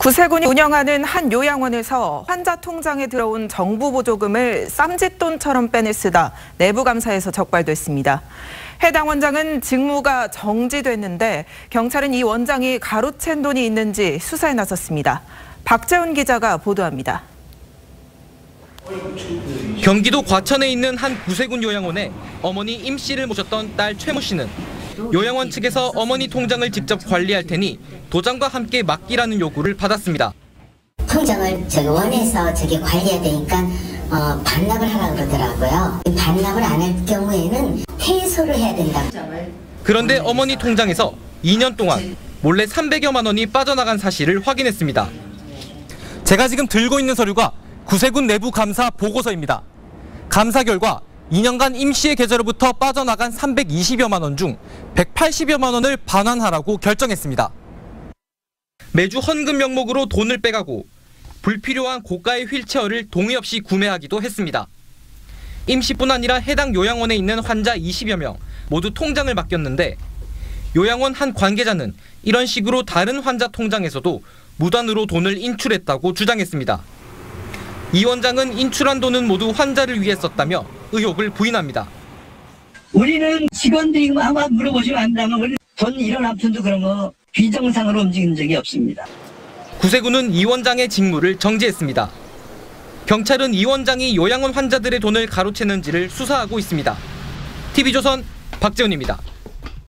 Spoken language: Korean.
구세군이 운영하는 한 요양원에서 환자 통장에 들어온 정부 보조금을 쌈짓돈처럼 빼내 쓰다 내부 감사에서 적발됐습니다. 해당 원장은 직무가 정지됐는데 경찰은 이 원장이 가로챈 돈이 있는지 수사에 나섰습니다. 박재훈 기자가 보도합니다. 경기도 과천에 있는 한 구세군 요양원에 어머니 임 씨를 모셨던 딸 최모 씨는 요양원 측에서 어머니 통장을 직접 관리할 테니 도장과 함께 맡기라는 요구를 받았습니다. 통장을 저기 원에서 저기 관리해야 되니까 어, 반납을 하라 그러더라고요. 반납을 안 할 경우에는 퇴소를 해야 된다. 그런데 어머니 통장에서 2년 동안 몰래 300여만 원이 빠져나간 사실을 확인했습니다. 제가 지금 들고 있는 서류가 구세군 내부 감사 보고서입니다. 감사 결과 2년간 임 씨의 계좌로부터 빠져나간 320여만 원 중 180여만 원을 반환하라고 결정했습니다. 매주 헌금 명목으로 돈을 빼가고 불필요한 고가의 휠체어를 동의 없이 구매하기도 했습니다. 임 씨뿐 아니라 해당 요양원에 있는 환자 20여 명 모두 통장을 맡겼는데 요양원 한 관계자는 이런 식으로 다른 환자 통장에서도 무단으로 돈을 인출했다고 주장했습니다. 이 원장은 인출한 돈은 모두 환자를 위해 썼다며 의혹을 부인합니다. 우리는 직원들이 아마 물어보시면 안다면 우리 돈 이런 아픔도 그런 거 비정상으로 움직인 적이 없습니다. 구세군은 이 원장의 직무를 정지했습니다. 경찰은 이 원장이 요양원 환자들의 돈을 가로채는지를 수사하고 있습니다. TV조선 박재훈입니다.